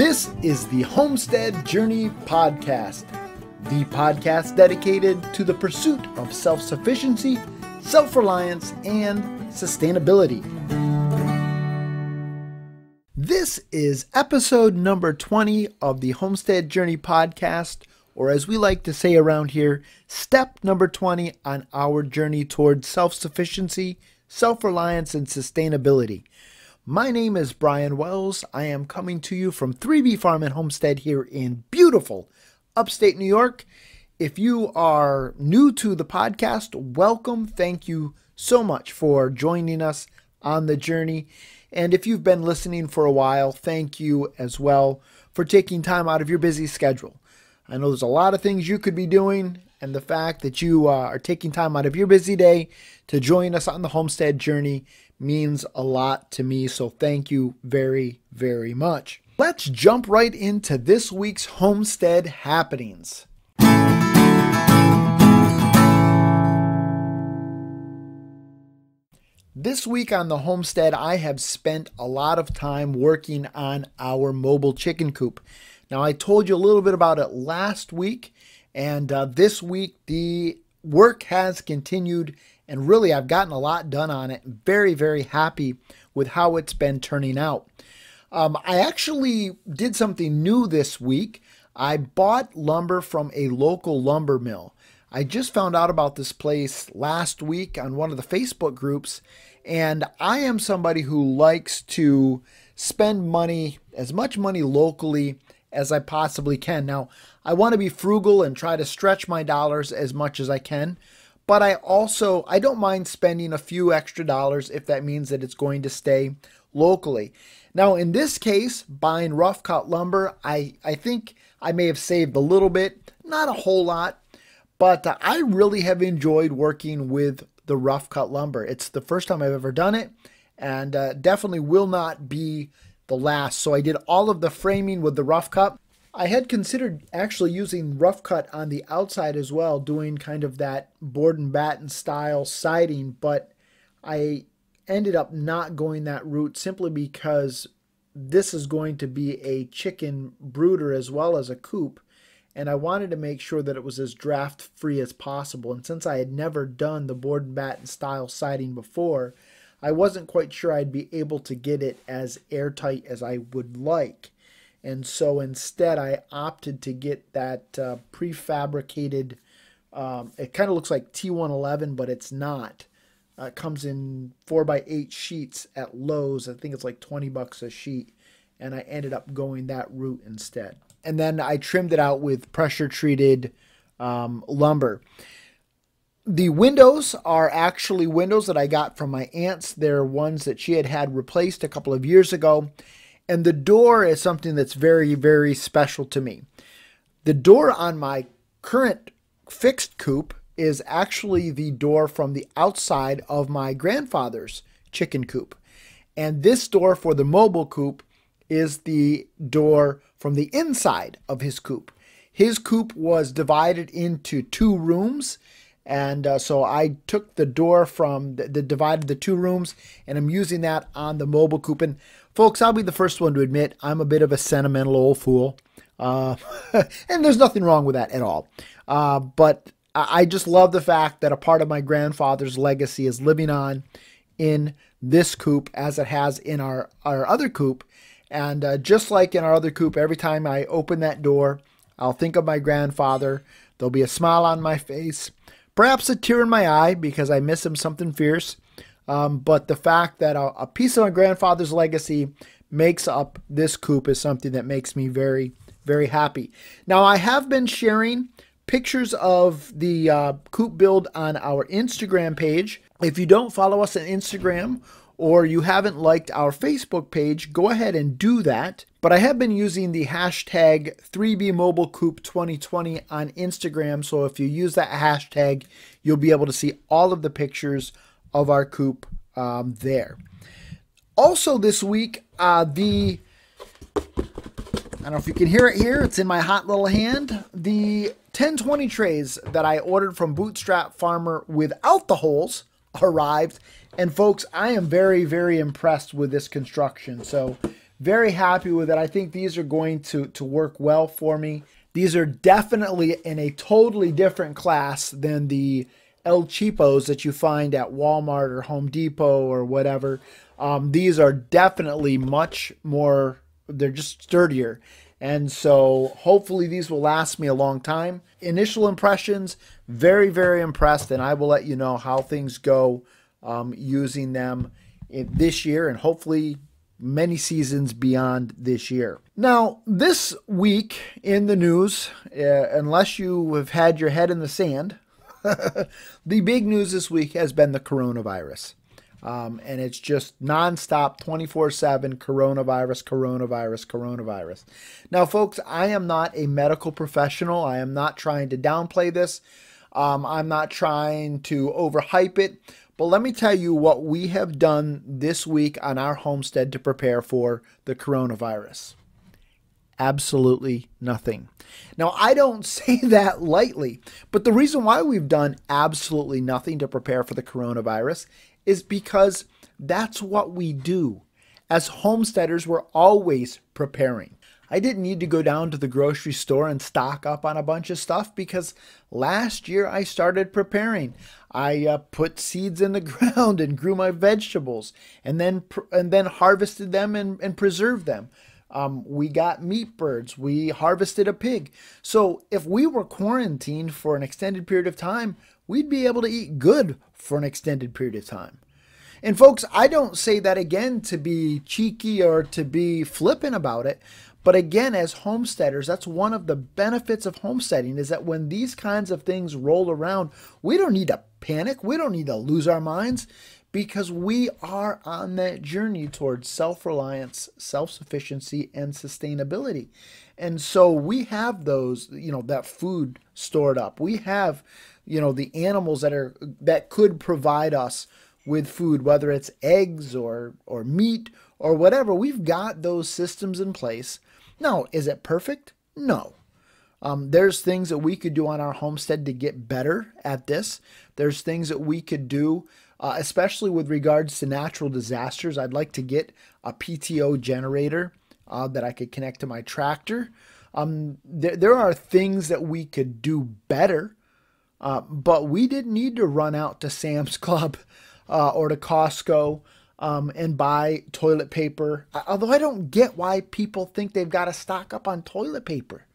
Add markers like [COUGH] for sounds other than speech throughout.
This is the Homestead Journey Podcast, the podcast dedicated to the pursuit of self sufficiency, self reliance, and sustainability. This is episode number 20 of the Homestead Journey Podcast, or as we like to say around here, step number 20 on our journey towards self sufficiency, self reliance, and sustainability. My name is Brian Wells. I am coming to you from 3B Farm and Homestead here in beautiful upstate New York. If you are new to the podcast, welcome. Thank you so much for joining us on the journey. And if you've been listening for a while, thank you as well for taking time out of your busy schedule. I know there's a lot of things you could be doing, and the fact that you uh, are taking time out of your busy day to join us on the homestead journey means a lot to me. So thank you very, very much. Let's jump right into this week's homestead happenings. This week on the homestead, I have spent a lot of time working on our mobile chicken coop. Now, I told you a little bit about it last week, and uh, this week the work has continued, and really I've gotten a lot done on it. Very, very happy with how it's been turning out. Um, I actually did something new this week. I bought lumber from a local lumber mill. I just found out about this place last week on one of the Facebook groups, and I am somebody who likes to spend money, as much money locally as I possibly can. Now, I want to be frugal and try to stretch my dollars as much as I can, but I also I don't mind spending a few extra dollars if that means that it's going to stay locally. Now, in this case, buying rough cut lumber, I I think I may have saved a little bit, not a whole lot, but I really have enjoyed working with the rough cut lumber. It's the first time I've ever done it and uh, definitely will not be the last. So I did all of the framing with the rough cut. I had considered actually using rough cut on the outside as well, doing kind of that board and batten style siding, but I ended up not going that route simply because this is going to be a chicken brooder as well as a coop and I wanted to make sure that it was as draft free as possible. And since I had never done the board and batten style siding before, I wasn't quite sure I'd be able to get it as airtight as I would like. And so instead, I opted to get that uh, prefabricated. Um, it kind of looks like T111, but it's not. Uh, it comes in 4x8 sheets at Lowe's. I think it's like 20 bucks a sheet. And I ended up going that route instead and then I trimmed it out with pressure treated um, lumber. The windows are actually windows that I got from my aunt's. They're ones that she had had replaced a couple of years ago. And the door is something that's very, very special to me. The door on my current fixed coop is actually the door from the outside of my grandfather's chicken coop. And this door for the mobile coop is the door from the inside of his coop. His coop was divided into two rooms. And uh, so I took the door from the, the divided the two rooms, and I'm using that on the mobile coop. And folks, I'll be the first one to admit I'm a bit of a sentimental old fool, uh, [LAUGHS] and there's nothing wrong with that at all. Uh, but I just love the fact that a part of my grandfather's legacy is living on in this coop as it has in our our other coop, and uh, just like in our other coop, every time I open that door, I'll think of my grandfather. There'll be a smile on my face, perhaps a tear in my eye because I miss him something fierce. Um, but the fact that a, a piece of my grandfather's legacy makes up this coop is something that makes me very, very happy. Now, I have been sharing pictures of the uh, coop build on our Instagram page. If you don't follow us on Instagram or you haven't liked our Facebook page, go ahead and do that. But I have been using the hashtag 3BMobileCoop2020 on Instagram, so if you use that hashtag, you'll be able to see all of the pictures of our coop um, there. Also, this week, uh, the I don't know if you can hear it here. It's in my hot little hand. The 1020 trays that I ordered from Bootstrap Farmer without the holes arrived and folks, I am very, very impressed with this construction. So Very happy with it. I think these are going to, to work well for me. These are definitely in a totally different class than the El Cheapos that you find at Walmart or Home Depot or whatever. Um, these are definitely much more, they're just sturdier. And so hopefully these will last me a long time. Initial impressions, very, very impressed. And I will let you know how things go um, using them this year and hopefully many seasons beyond this year. Now, this week in the news, uh, unless you have had your head in the sand, [LAUGHS] the big news this week has been the coronavirus. Um, and it's just nonstop 24 7 coronavirus, coronavirus, coronavirus. Now, folks, I am not a medical professional. I am not trying to downplay this. Um, I'm not trying to overhype it. But let me tell you what we have done this week on our homestead to prepare for the coronavirus. Absolutely nothing. Now, I don't [LAUGHS] say that lightly, but the reason why we've done absolutely nothing to prepare for the coronavirus is because that's what we do. As homesteaders, we're always preparing. I didn't need to go down to the grocery store and stock up on a bunch of stuff because last year I started preparing. I uh, put seeds in the [LAUGHS] ground and grew my vegetables and then and then harvested them and, and preserved them. Um, we got meat birds. We harvested a pig. So if we were quarantined for an extended period of time, we'd be able to eat good for an extended period of time. And folks, I don't say that again to be cheeky or to be flippant about it. But again, as homesteaders, that's one of the benefits of homesteading is that when these kinds of things roll around, we don't need to panic. We don't need to lose our minds because we are on that journey towards self reliance, self sufficiency, and sustainability. And so we have those, you know, that food stored up. We have you know the animals that are that could provide us with food whether it's eggs or or meat or whatever we've got those systems in place. Now is it perfect? No. Um, there's things that we could do on our homestead to get better at this. There's things that we could do uh, especially with regards to natural disasters. I'd like to get a pto generator uh, that i could connect to my tractor. Um, there, there are things that we could do better uh, but we didn't need to run out to Sam's [LAUGHS] Club uh, or to Costco um, and buy toilet paper. Although I don't get why people think they've got to stock up on toilet paper.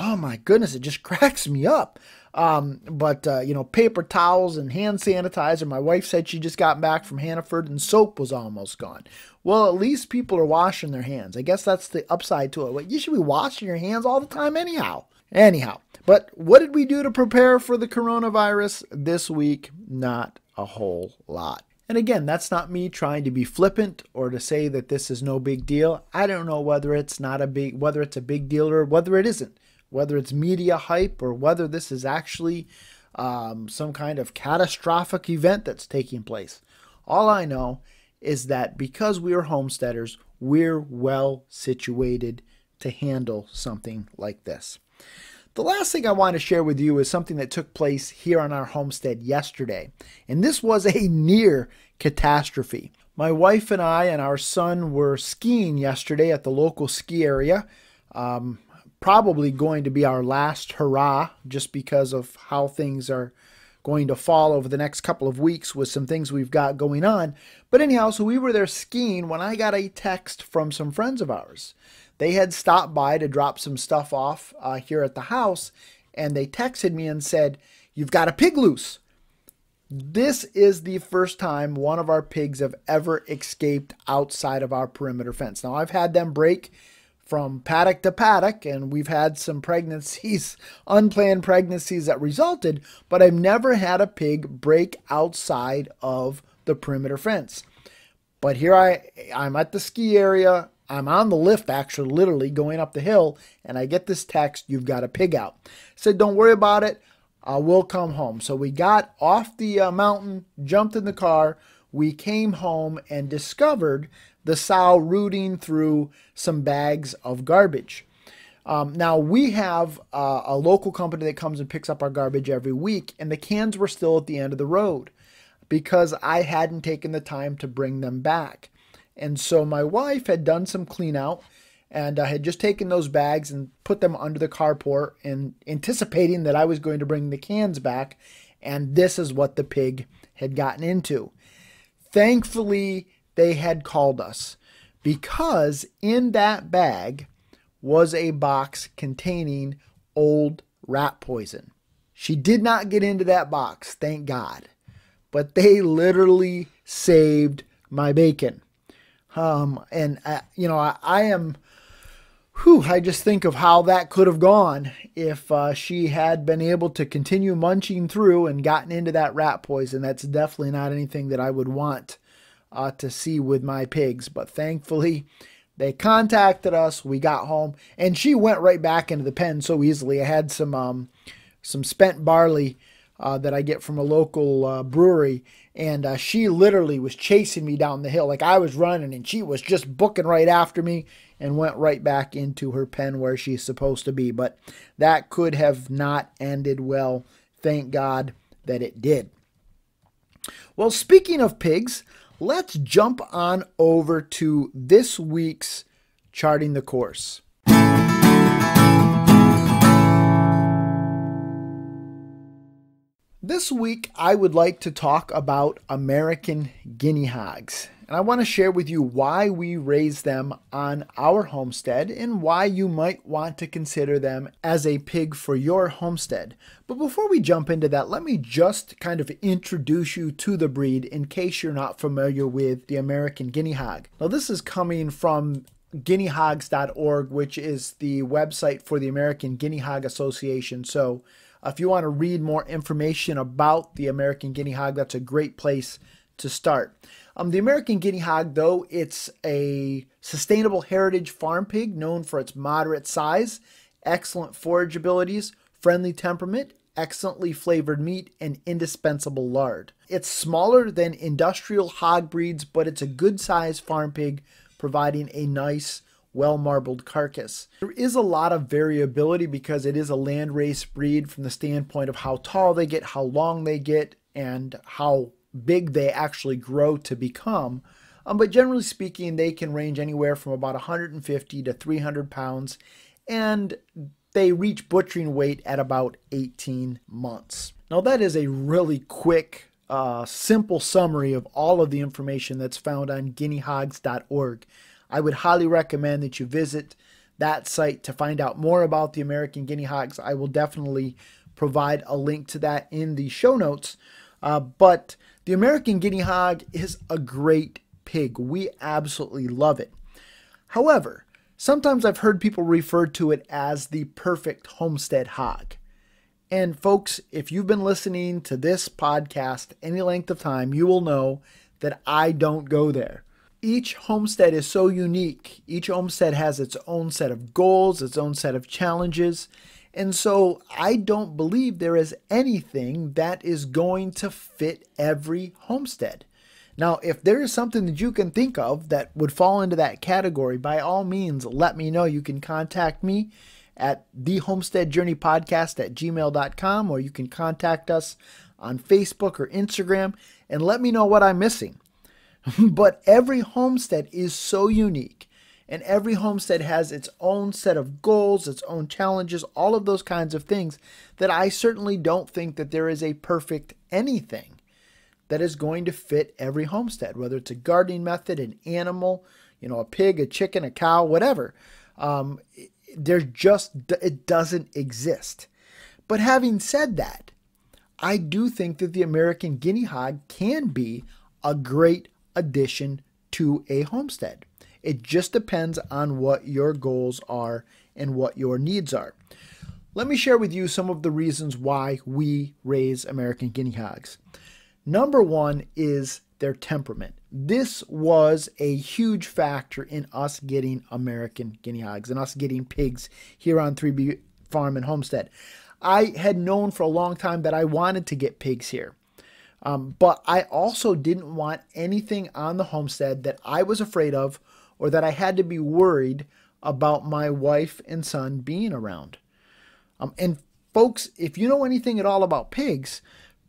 Oh my goodness, it just [LAUGHS] cracks me up. Um, but uh, you know, paper towels and hand sanitizer. My wife said she just got back from Hannaford and soap was almost gone. Well, at least people are washing their hands. I guess that's the upside to it. You should be washing your hands all the time, anyhow. Anyhow, but what did we do to prepare for the coronavirus this week? Not a whole lot. And again, that's not me trying to be flippant or to say that this is no big deal. I don't know whether it's not a big whether it's a big deal or whether it isn't. Whether it's media hype or whether this is actually um, some kind of catastrophic event that's taking place. All I know is that because we are homesteaders, we're well situated to handle something like this. The last thing I want to share with you is something that took place here on our homestead yesterday, and this was a near catastrophe. My wife and I and our son were skiing yesterday at the local ski area. Um, probably going to be our last hurrah just because of how things are going to fall over the next couple of weeks with some things we've got going on. But anyhow, so we were there skiing when I got a text from some friends of ours. They had stopped by to drop some stuff off uh, here at the house, and they texted me and said, You've got a pig loose. This is the first time one of our pigs have ever escaped outside of our perimeter fence. Now, I've had them break from paddock to paddock, and we've had some pregnancies, [LAUGHS] unplanned pregnancies that resulted, but I've never had a pig break outside of the perimeter fence. But here I I'm at the ski area. I'm on the lift, actually, literally going up the hill, and I get this text, You've got a pig out. I said, Don't worry about it. Uh, we'll come home. So we got off the uh, mountain, jumped in the car. We came home and discovered the sow rooting through some bags of garbage. Um, now, we have uh, a local company that comes and picks up our garbage every week, and the cans were still at the end of the road because I hadn't taken the time to bring them back. And so my wife had done some clean out and I had just taken those bags and put them under the carport and anticipating that I was going to bring the cans back. And this is what the pig had gotten into. Thankfully, they had called us because in that bag was a box containing old rat poison. She did not get into that box, thank God. But they literally saved my bacon. Um, and, uh, you know, I, I am whew, I just think of how that could have gone if uh, she had been able to continue munching through and gotten into that rat poison. That's definitely not anything that I would want uh, to see with my pigs. But thankfully, they contacted us. We got home, and she went right back into the pen so easily. I had some um, some spent barley uh, that I get from a local uh, brewery, and uh, she literally was chasing me down the hill like I was running, and she was just booking right after me and went right back into her pen where she's supposed to be. But that could have not ended well. Thank God that it did. Well, speaking of pigs, let's jump on over to this week's Charting the Course. This week, I would like to talk about American guinea hogs. And I want to share with you why we raise them on our homestead and why you might want to consider them as a pig for your homestead. But before we jump into that, let me just kind of introduce you to the breed in case you're not familiar with the American guinea hog. Now, this is coming from guineahogs.org, which is the website for the American Guinea Hog Association. So, if you want to read more information about the American guinea hog, that's a great place to start. Um, the American guinea hog, though, it's a sustainable heritage farm pig known for its moderate size, excellent forage abilities, friendly temperament, excellently flavored meat, and indispensable lard. It's smaller than industrial hog breeds, but it's a good sized farm pig, providing a nice well marbled carcass. There is a lot of variability because it is a landrace breed from the standpoint of how tall they get, how long they get, and how big they actually grow to become. Um, but generally speaking, they can range anywhere from about 150 to 300 pounds, and they reach butchering weight at about 18 months. Now, that is a really quick, uh, simple summary of all of the information that's found on guineahogs.org. I would highly recommend that you visit that site to find out more about the American guinea hogs. I will definitely provide a link to that in the show notes. Uh, but the American guinea hog is a great pig. We absolutely love it. However, sometimes I've heard people refer to it as the perfect homestead hog. And folks, if you've been listening to this podcast any length of time, you will know that I don't go there each homestead is so unique. Each homestead has its own set of goals, its own set of challenges. And so I don't believe there is anything that is going to fit every homestead. Now, if there is something that you can think of that would fall into that category, by all means, let me know. You can contact me at the homestead journey podcast at gmail.com or you can contact us on Facebook or Instagram and let me know what I'm missing. [LAUGHS] but every homestead is so unique, and every homestead has its own set of goals, its own challenges, all of those kinds of things that I certainly don't think that there is a perfect anything that is going to fit every homestead, whether it's a gardening method, an animal, you know, a pig, a chicken, a cow, whatever. Um, there's just, it doesn't exist. But having said that, I do think that the American guinea hog can be a great addition to a homestead. It just depends on what your goals are and what your needs are. Let me share with you some of the reasons why we raise American guinea hogs. Number one is their temperament. This was a huge factor in us getting American guinea hogs and us getting pigs here on 3B Farm and Homestead. I had known for a long time that I wanted to get pigs here. Um, but I also didn't want anything on the homestead that I was afraid of or that I had to be worried about my wife and son being around. Um, and folks, if you know anything at all about pigs,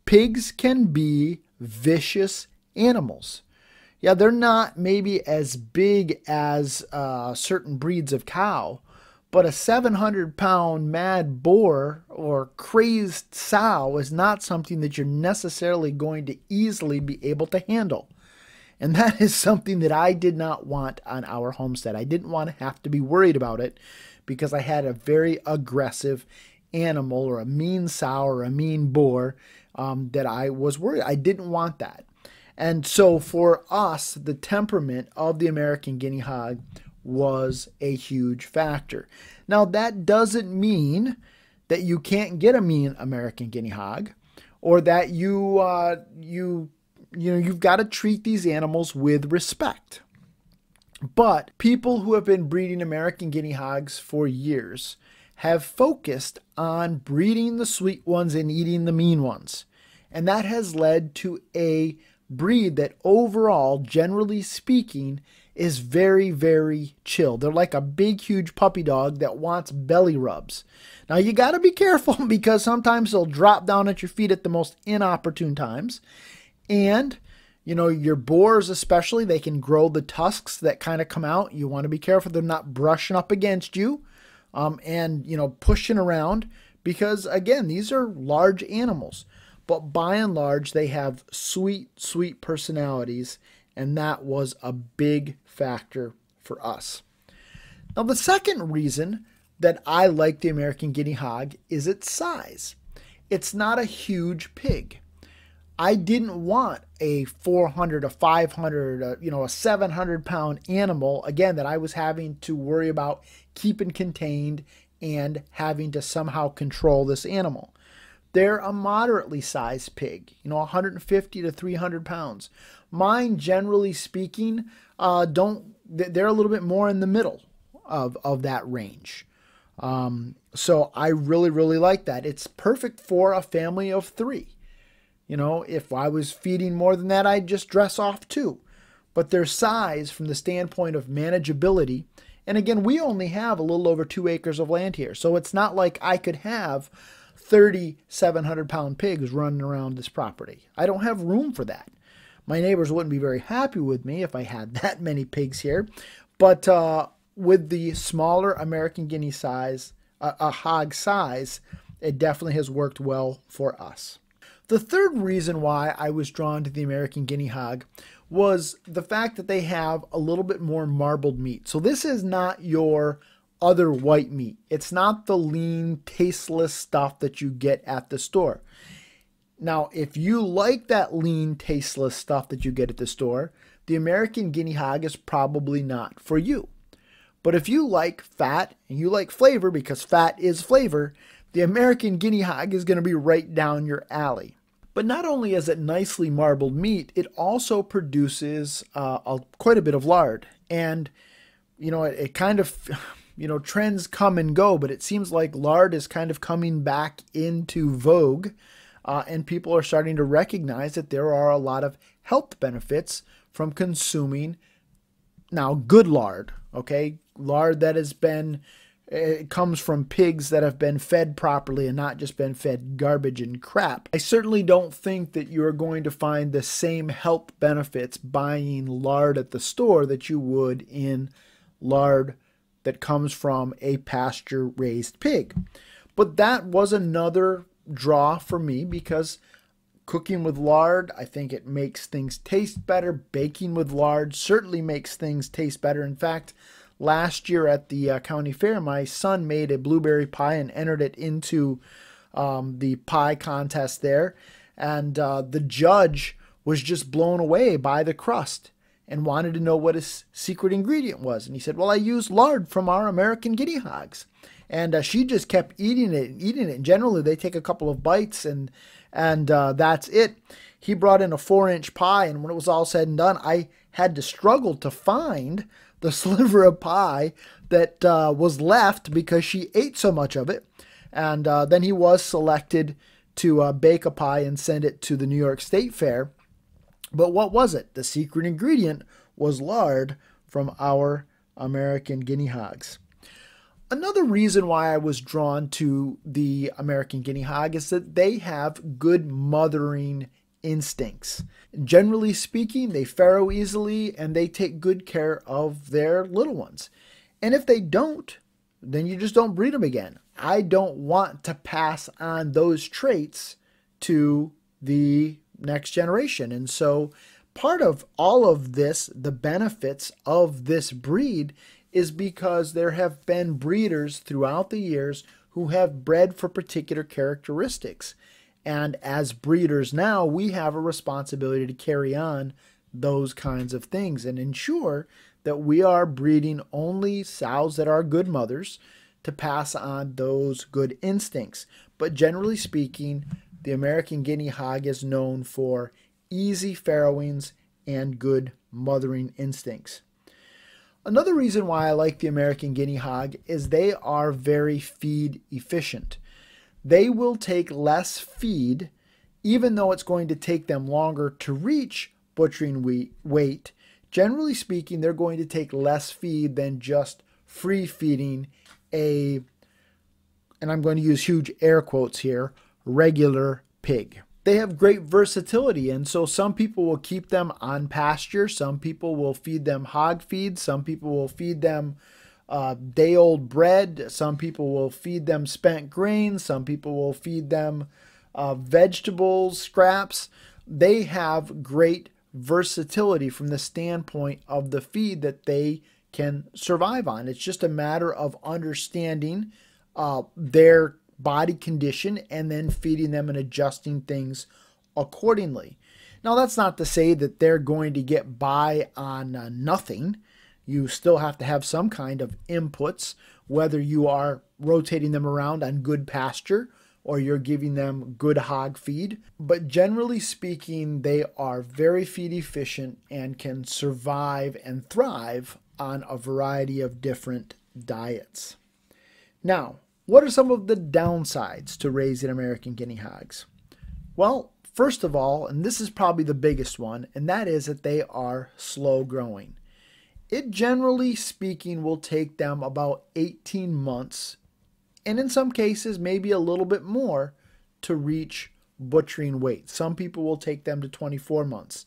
pigs can be vicious animals. Yeah, they're not maybe as big as uh, certain breeds of cow, but a 700 pound mad boar or crazed sow is not something that you're necessarily going to easily be able to handle. And that is something that I did not want on our homestead. I didn't want to have to be worried about it because I had a very aggressive animal or a mean sow or a mean boar um, that I was worried. I didn't want that. And so for us, the temperament of the American guinea hog was a huge factor. Now, that doesn't mean that you can't get a mean American guinea hog or that you, uh, you, you know, you've got to treat these animals with respect. But people who have been breeding American guinea hogs for years have focused on breeding the sweet ones and eating the mean ones. And that has led to a breed that overall, generally speaking, is very, very chill. They're like a big, huge puppy dog that wants belly rubs. Now, you got to be [LAUGHS] careful because sometimes they'll drop down at your feet at the most inopportune times. And, you know, your boars, especially, they can grow the tusks that kind of come out. You want to be careful they're not brushing up against you um, and, you know, pushing around because, again, these are large animals. But by and large, they have sweet, sweet personalities, and that was a big factor for us. Now, the second reason that I like the American Guinea Hog is its size. It's not a huge pig. I didn't want a 400, a 500, a, you know, a 700 pound animal again that I was having to worry about keeping contained and having to somehow control this animal. They're a moderately sized pig, you know, 150 to 300 pounds. Mine, generally speaking, uh, don't they're a little bit more in the middle of of that range. Um, so I really really like that. It's perfect for a family of three. You know, if I was feeding more than that, I'd just dress off two. But their size, from the standpoint of manageability, and again, we only have a little over two acres of land here, so it's not like I could have 3,700 pound pigs running around this property. I don't have room for that. My neighbors wouldn't be very happy with me if I had [LAUGHS] that many pigs here. But uh, with the smaller American Guinea size, a hog size, it definitely has worked well for us. The third reason why I was drawn to the American Guinea Hog was the fact that they have a little bit more marbled meat. So this is not your other white meat. It's not the lean, tasteless stuff that you get at the store. Now, if you like that lean, tasteless stuff that you get at the store, the American guinea hog is probably not for you. But if you like fat and you like flavor, because fat is flavor, the American guinea hog is going to be right down your alley. But not only is it nicely marbled meat, it also produces uh, a, quite a bit of lard. And, you know, it, it kind of you know, trends come and go, but it seems like lard is kind of coming back into vogue. Uh, and people are starting to recognize that there are a lot of health benefits from consuming now good lard, okay? Lard that has been it comes from pigs that have been fed properly and not just been fed garbage and crap. I certainly don't think that you're going to find the same health benefits buying lard at the store that you would in lard that comes from a pasture raised pig. But that was another draw for me because cooking with lard, I think it makes things taste better. Baking with lard certainly makes things taste better. In fact, last year at the uh, county fair, my son made a blueberry pie and entered it into um, the pie contest there. And uh, the judge was just blown away by the crust and wanted to know what his secret ingredient was. And he said, Well, I use lard from our American guinea hogs. And uh, she just kept eating it and eating it. And generally, they take a couple of bites and and uh, that's it. He brought in a four inch pie, and when it was all said and done, I had to struggle to find the [LAUGHS] sliver of pie that uh, was left because she ate so much of it. And uh, then he was selected to uh, bake a pie and send it to the New York State Fair. But what was it? The secret ingredient was lard from our American guinea hogs. Another reason why I was drawn to the American guinea hog is that they have good mothering instincts. Generally speaking, they farrow easily and they take good care of their little ones. And if they don't, then you just don't breed them again. I don't want to pass on those traits to the next generation. And so, part of all of this, the benefits of this breed, is because there have been breeders throughout the years who have bred for particular characteristics. And as breeders now, we have a responsibility to carry on those kinds of things and ensure that we are breeding only sows that are good mothers to pass on those good instincts. But generally speaking, the American Guinea Hog is known for easy farrowings and good mothering instincts. Another reason why I like the American Guinea Hog is they are very feed efficient. They will take less feed, even though it's going to take them longer to reach butchering weight. Generally speaking, they're going to take less feed than just free feeding a, and I'm going to use huge air quotes here, regular pig. They have great versatility, and so some people will keep them on pasture, some people will feed them hog feed, some people will feed them uh, day old bread, some people will feed them spent grains, some people will feed them uh, vegetables, scraps. They have great versatility from the standpoint of the feed that they can survive on. It's just a matter of understanding uh, their body condition and then feeding them and adjusting things accordingly. Now, that's not to say that they're going to get by on uh, nothing. You still have to have some kind of inputs, whether you are rotating them around on good pasture or you're giving them good hog feed. But generally speaking, they are very feed efficient and can survive and thrive on a variety of different diets. Now, what are some of the downsides to raising American guinea hogs? Well, first of all, and this is probably the biggest one, and that is that they are slow growing. It generally speaking will take them about 18 months, and in some cases, maybe a little bit more, to reach butchering weight. Some people will take them to 24 months.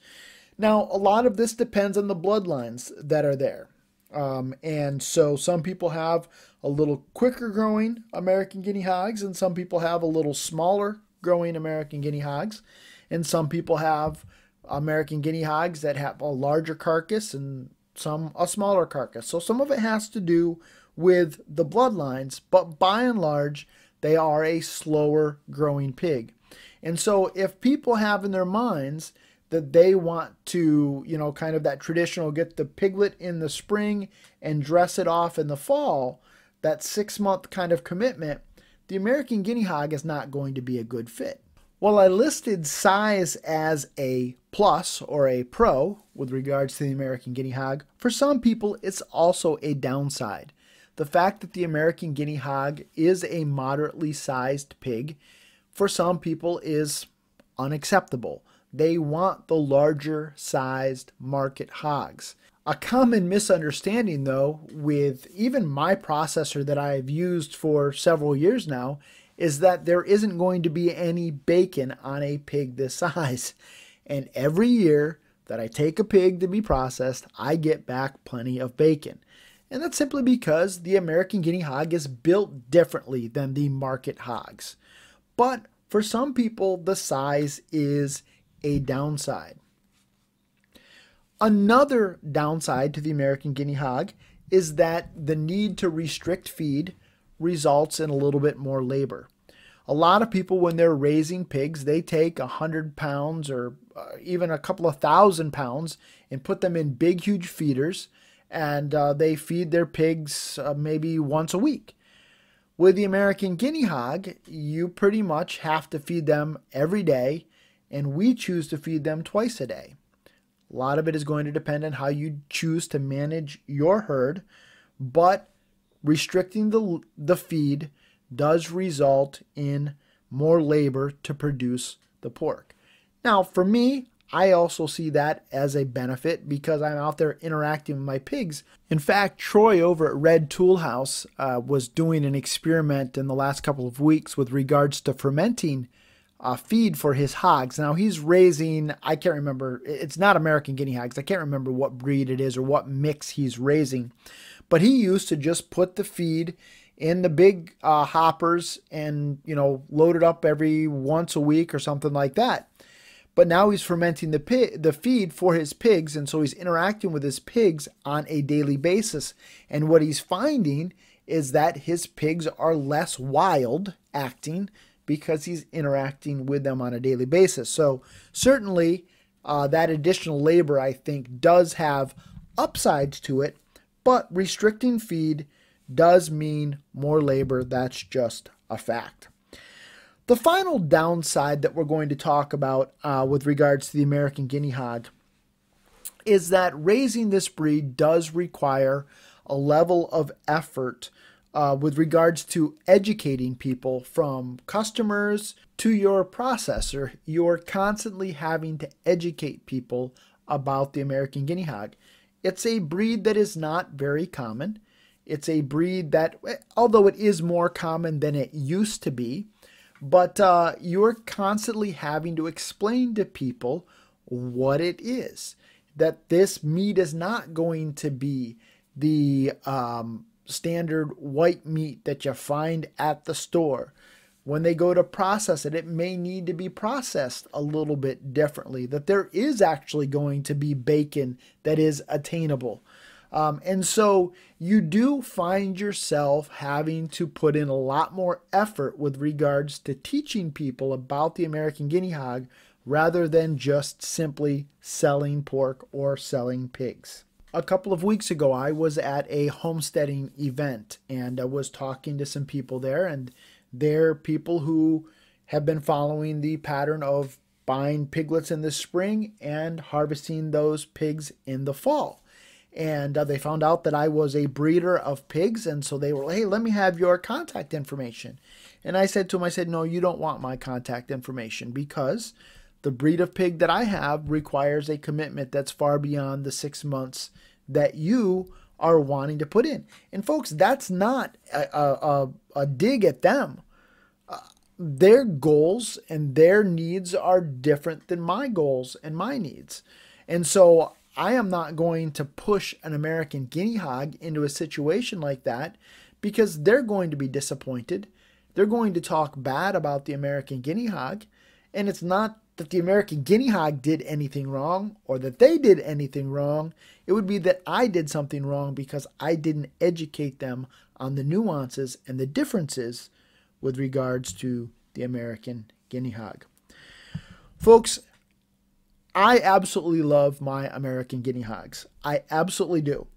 Now, a lot of this depends on the bloodlines that are there. Um, and so some people have a little quicker growing American guinea hogs, and some people have a little smaller growing American guinea hogs, and some people have American guinea hogs that have a larger carcass and some a smaller carcass. So some of it has to do with the bloodlines, but by and large, they are a slower growing pig. And so if people have in their minds that they want to, you know, kind of that traditional get the piglet in the spring and dress it off in the fall, that six month kind of commitment, the American guinea hog is not going to be a good fit. While I listed size as a plus or a pro with regards to the American guinea hog, for some people it's also a downside. The fact that the American guinea hog is a moderately sized pig, for some people is unacceptable. They want the larger sized market hogs. A common misunderstanding, though, with even my processor that I've used for several years now, is that there isn't going to be any bacon on a pig this [LAUGHS] size. And every year that I take a pig to be processed, I get back plenty of bacon. And that's simply because the American guinea hog is built differently than the market hogs. But for some people, the size is a downside. Another downside to the American guinea hog is that the need to restrict feed results in a little bit more labor. A lot of people, when they're raising pigs, they take a hundred pounds or uh, even a couple of thousand pounds and put them in big, huge feeders, and uh, they feed their pigs uh, maybe once a week. With the American guinea hog, you pretty much have to feed them every day and we choose to feed them twice a day. A lot of it is going to depend on how you choose to manage your herd, but restricting the, the feed does result in more labor to produce the pork. Now, for me, I also see that as a benefit because I'm out there interacting with my pigs. In fact, Troy over at Red Tool House uh, was doing an experiment in the last couple of weeks with regards to fermenting uh, feed for his hogs. Now he's raising, I can't remember, it's not American guinea hogs. I can't remember what breed it is or what mix he's raising. But he used to just put the feed in the big uh, hoppers and, you know, load it up every once a week or something like that. But now he's fermenting the pig, the feed for his pigs, and so he's interacting with his pigs on a daily basis. And what he's finding is that his pigs are less wild acting because he's interacting with them on a daily basis. So certainly uh, that additional labor, I think, does have upsides to it, but restricting feed does mean more labor. That's just a fact. The final downside that we're going to talk about uh, with regards to the American guinea hog is that raising this breed does require a level of effort uh, with regards to educating people from customers to your processor. You're constantly having to educate people about the American guinea hog. It's a breed that is not very common. It's a breed that, although it is more common than it used to be, but uh, you're constantly having to explain to people what it is. That this meat is not going to be the um, standard white meat that you find at the store. When they go to process it, it may need to be processed a little bit differently. That there is actually going to be bacon that is attainable. Um, and so you do find yourself having to put in a lot more effort with regards to teaching people about the American guinea hog rather than just simply selling pork or selling pigs a couple of weeks ago, I was at a homesteading event and I was talking to some people there, and they're people who have been following the pattern of buying piglets in the spring and harvesting those pigs in the fall. And uh, they found out that I was a breeder of pigs, and so they were hey, let me have your contact information. And I said to them, I said, no, you don't want my contact information because the breed of pig that I have requires a commitment that's far beyond the six months that you are wanting to put in. And folks, that's not a, a, a dig at them. Uh, their goals and their needs are different than my goals and my needs. And so I am not going to push an American guinea hog into a situation like that because they're going to be disappointed. They're going to talk bad about the American guinea hog. And it's not that the American guinea hog did anything wrong or that they did anything wrong. It would be that I did something wrong because I didn't educate them on the nuances and the differences with regards to the American guinea hog. Folks, I absolutely love my American guinea hogs. I absolutely do.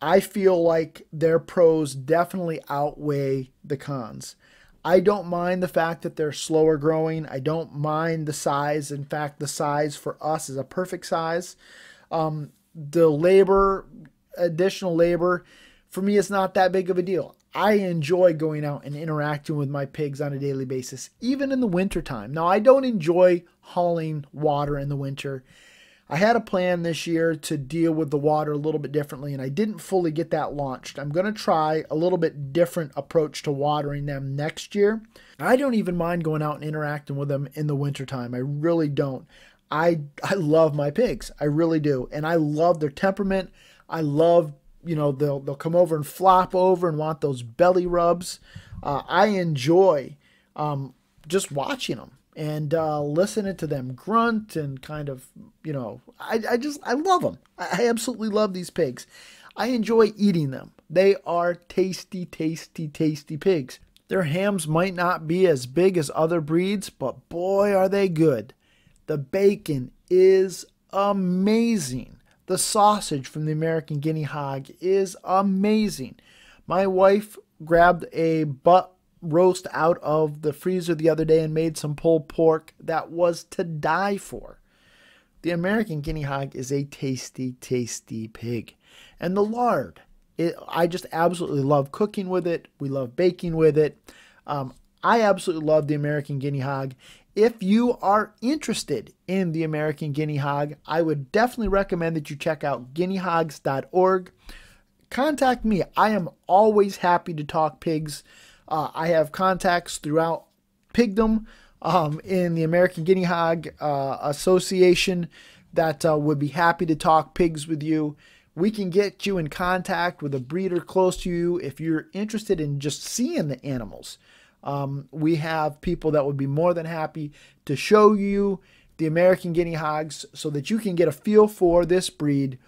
I feel like their pros definitely outweigh the cons. I don't mind the fact that they're slower growing. I don't mind the size. In fact, the size for us is a perfect size. Um, the labor, additional labor, for me, it's not that big of a deal. I enjoy going out and interacting with my pigs on a daily basis, even in the wintertime. Now, I don't enjoy hauling water in the winter. I had a plan this year to deal with the water a little bit differently, and I didn't fully get that launched. I'm going to try a little bit different approach to watering them next year. I don't even mind going out and interacting with them in the wintertime. I really don't. I I love my pigs. I really do. And I love their temperament. I love, you know, they'll they'll come over and flop over and want those belly rubs. Uh, I enjoy um, just watching them and uh, listening to them grunt and kind of, you know, I, I just, I love them. I absolutely love these pigs. I enjoy eating them. They are tasty, tasty, tasty pigs. Their hams might not be as big as other breeds, but boy, are they good. The bacon is amazing. The sausage from the American guinea hog is amazing. My wife grabbed a butt roast out of the freezer the other day and made some pulled pork that was to die for. The American guinea hog is a tasty, tasty pig. And the lard, it, I just absolutely love cooking with it. We love baking with it. Um, I absolutely love the American guinea hog. If you are interested in the American guinea hog, I would definitely recommend that you check out guineahogs.org. Contact me. I am always happy to talk pigs. Uh, I have contacts throughout pigdom. um, in the American Guinea Hog uh, Association that uh, would be happy to talk pigs with you. We can get you in contact with a breeder close to you if you're interested in just seeing the animals. Um, we have people that would be more than happy to show you the American Guinea Hogs so that you can get a feel for this breed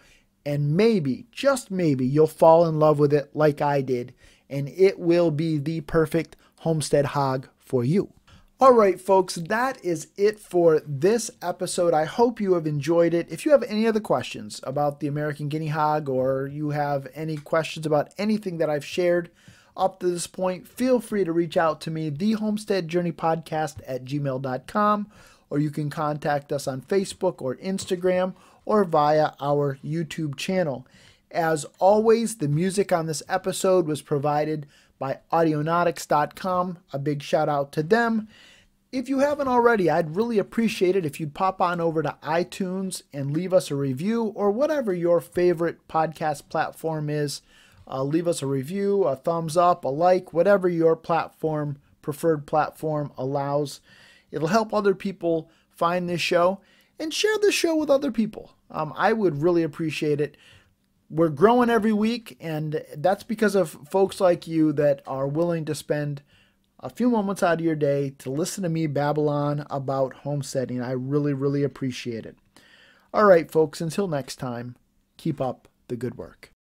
and maybe, just maybe, you'll fall in love with it like I did and it will be the perfect homestead hog for you. All right, folks, that is it for this episode. I hope you have enjoyed it. If you have any other questions about the American Guinea Hog or you have any questions about anything that I've shared up to this point, feel free to reach out to me, the Homestead Journey Podcast at gmail.com, or you can contact us on Facebook or Instagram or via our YouTube channel. As always, the music on this episode was provided by Audionautix.com. A big shout out to them. If you haven't already, I'd really appreciate it if you'd pop on over to iTunes and leave us a review or whatever your favorite podcast platform is. Uh, leave us a review, a thumbs up, a like, whatever your platform, preferred platform allows. It'll help other people find this show and share this show with other people. Um, I would really appreciate it we're growing every week, and that's because of folks like you that are willing to spend a few moments out of your day to listen to me babble about homesteading. I really, really appreciate it. All right, folks, until next time, keep up the good work.